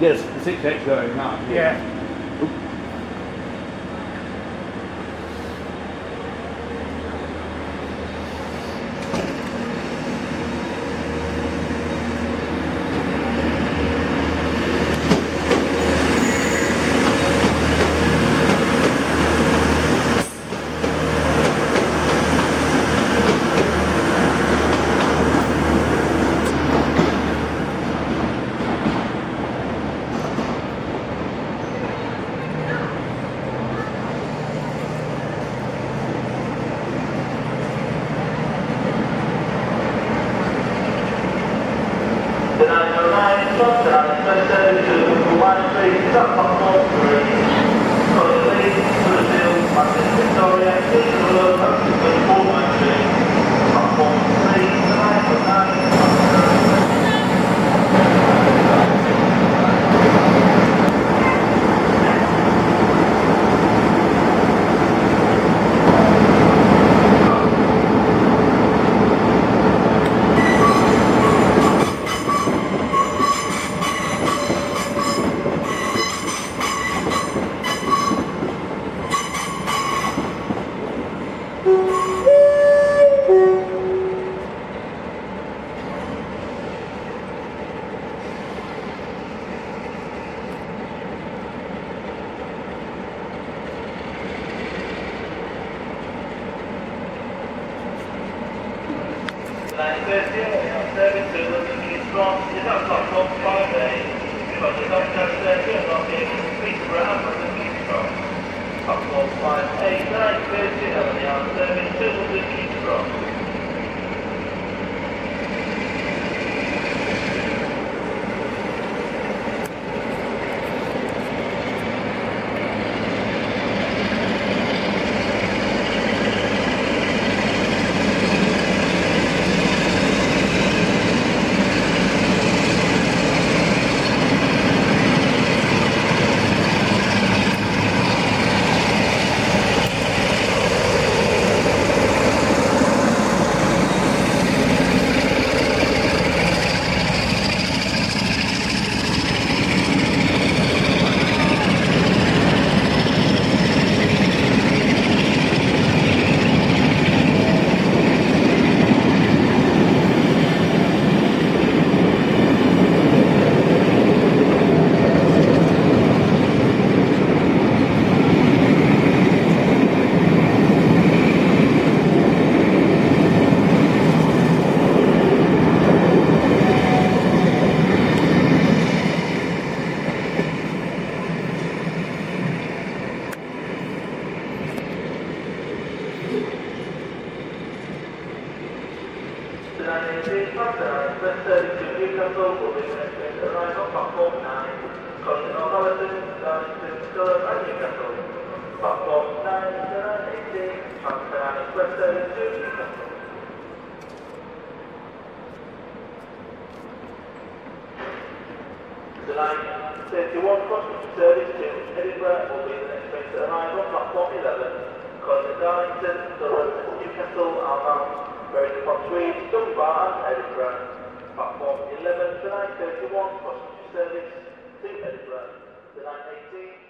Yes, the six X going up. Yeah. 我想站在这个500米的。Service to Edinburgh will be the next train to arrive on platform 11, causing Darlington, Durham, Newcastle, Berwick upon Tweed, Dunbar and Edinburgh. Platform 11 to 931 crossing service to Edinburgh. The 918